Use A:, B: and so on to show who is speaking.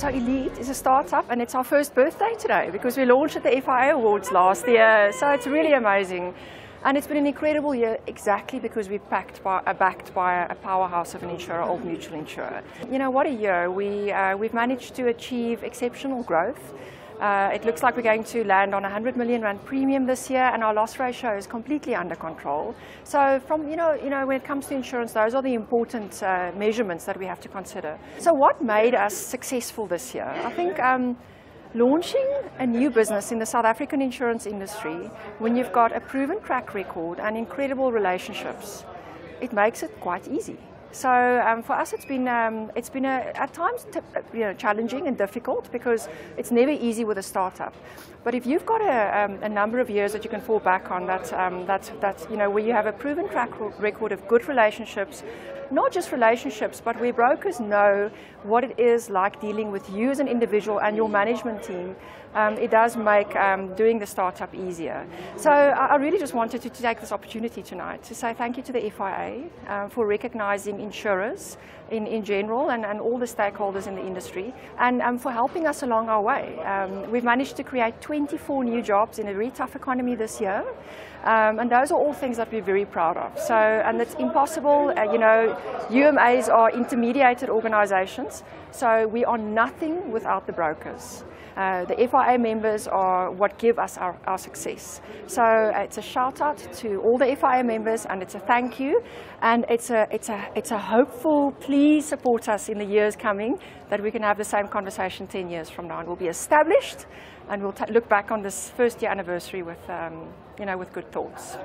A: so Elite is a startup and it's our first birthday today because we launched at the FIA Awards last year. So it's really amazing. And it's been an incredible year exactly because we're backed by, uh, backed by a powerhouse of an insurer, Old Mutual Insurer. You know, what a year. We, uh, we've managed to achieve exceptional growth. Uh, it looks like we're going to land on 100 million rand premium this year, and our loss ratio is completely under control. So, from you know, you know, when it comes to insurance, those are the important uh, measurements that we have to consider. So, what made us successful this year? I think. Um, launching a new business in the South African insurance industry when you've got a proven track record and incredible relationships, it makes it quite easy. So um, for us, it's been um, it's been a, at times you know, challenging and difficult because it's never easy with a startup. But if you've got a, um, a number of years that you can fall back on, that um, that that you know where you have a proven track record of good relationships, not just relationships, but where brokers know what it is like dealing with you as an individual and your management team, um, it does make um, doing the startup easier. So I, really just wanted to, to, take this opportunity tonight to say thank you to the FIA um, for recognizing insurers in, in general and, and all the stakeholders in the industry and um, for helping us along our way. Um, we've managed to create 24 new jobs in a very tough economy this year. Um, and those are all things that we're very proud of. So, and it's impossible, uh, you know, UMAs are intermediated organizations, so we are nothing without the brokers. Uh, the FIA members are what give us our, our success. So uh, it's a shout out to all the FIA members and it's a thank you and it's a, it's a, it's a hopeful, please support us in the years coming that we can have the same conversation 10 years from now and we'll be established and we'll look back on this first year anniversary with, um, you know, with good thoughts.